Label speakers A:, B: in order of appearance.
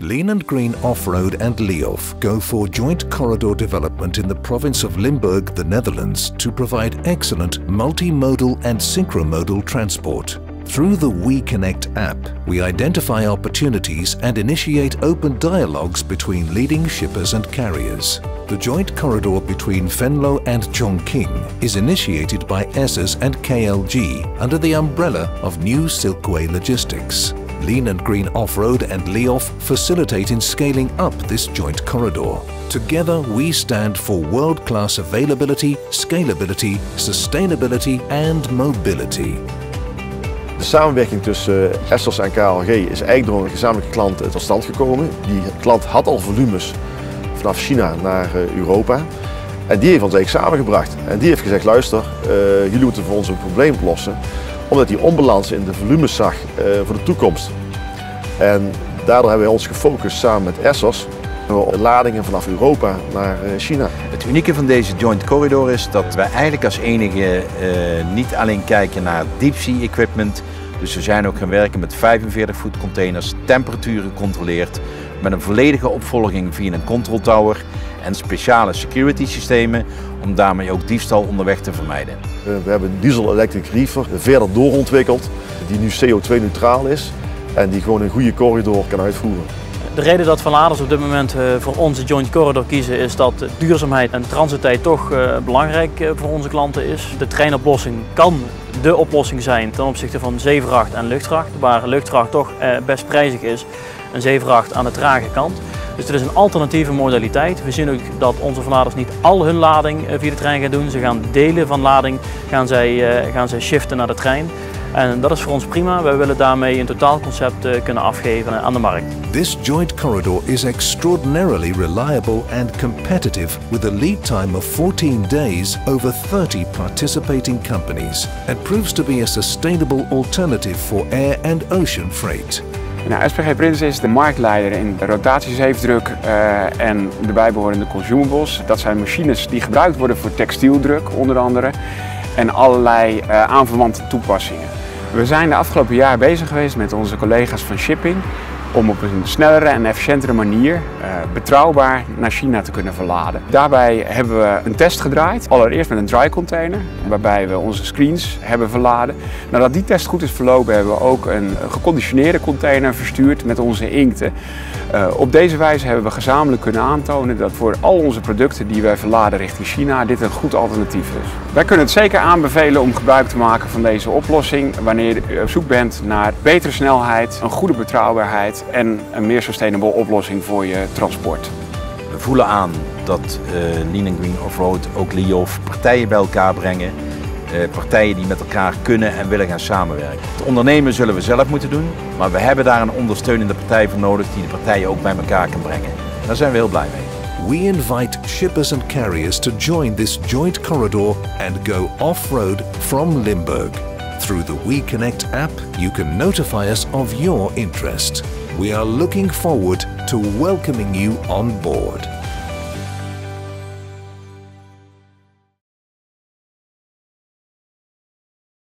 A: Lean and Green Off-Road and Leof go for joint corridor development in the province of Limburg, the Netherlands, to provide excellent multimodal and synchromodal transport. Through the WeConnect app, we identify opportunities and initiate open dialogues between leading shippers and carriers. The joint corridor between Venlo and Chongqing is initiated by ESSES and KLG under the umbrella of New Silkway Logistics. Lean and Green Off-Road and Leof facilitate in scaling up this joint corridor. Together we stand for world-class availability, scalability, sustainability and mobility.
B: De samenwerking tussen Essos en KLG is eigenlijk door een gezamenlijke klant tot stand gekomen. Die klant had al volumes vanaf China naar Europa. En die heeft ons eigenlijk samengebracht. En die heeft gezegd, luister, jullie moeten voor ons een probleem oplossen. Omdat hij onbalans in de volumes zag uh, voor de toekomst. En daardoor hebben wij ons gefocust samen met Essos ladingen vanaf Europa naar China.
C: Het unieke van deze joint corridor is dat wij eigenlijk als enige uh, niet alleen kijken naar deep sea equipment. Dus we zijn ook gaan werken met 45 voet containers, temperaturen gecontroleerd, met een volledige opvolging via een control tower en speciale security systemen om daarmee ook diefstal onderweg te vermijden.
B: We hebben een diesel-electric reefer verder doorontwikkeld die nu CO2-neutraal is en die gewoon een goede corridor kan uitvoeren.
D: De reden dat verladers op dit moment voor onze joint corridor kiezen is dat duurzaamheid en transittijd toch belangrijk voor onze klanten is. De treinoplossing kan de oplossing zijn ten opzichte van zeevracht en luchtvracht, waar luchtvracht toch best prijzig is en zeevracht aan de trage kant. Dus het is een alternatieve modaliteit. We zien ook dat onze verladers niet al hun lading via de trein gaan doen. Ze gaan delen van lading gaan zij, gaan zij shiften naar de trein. En dat is voor ons prima. Wij willen daarmee een totaalconcept kunnen afgeven aan de markt.
A: This joint corridor is extraordinarily reliable and competitive with a lead time of 14 days over 30 participating companies and proves to be a sustainable alternative for air and ocean freight.
E: Nou, SPG Prins is de marktleider in rotatiezeefdruk uh, en de bijbehorende consumables. Dat zijn machines die gebruikt worden voor textieldruk onder andere en allerlei uh, aanverwante toepassingen. We zijn de afgelopen jaar bezig geweest met onze collega's van Shipping om op een snellere en efficiëntere manier uh, betrouwbaar naar China te kunnen verladen. Daarbij hebben we een test gedraaid, allereerst met een dry container, waarbij we onze screens hebben verladen. Nadat die test goed is verlopen hebben we ook een geconditioneerde container verstuurd met onze inkten. Uh, op deze wijze hebben we gezamenlijk kunnen aantonen dat voor al onze producten die wij verladen richting China dit een goed alternatief is. Wij kunnen het zeker aanbevelen om gebruik te maken van deze oplossing wanneer je op zoek bent naar betere snelheid, een goede betrouwbaarheid en een meer sustainable oplossing voor je transport.
C: We voelen aan dat uh, Lean Green Offroad ook LIOF partijen bij elkaar brengen. Uh, partijen die met elkaar kunnen en willen gaan samenwerken. Het ondernemen zullen we zelf moeten doen, maar we hebben daar een ondersteunende partij voor nodig die de partijen ook bij elkaar kan brengen. Daar zijn we heel blij mee.
A: We invite shippers and carriers to join this joint corridor and go off-road from Limburg. Through the WeConnect app, you can notify us of your interest. We are looking forward to welcoming you on board.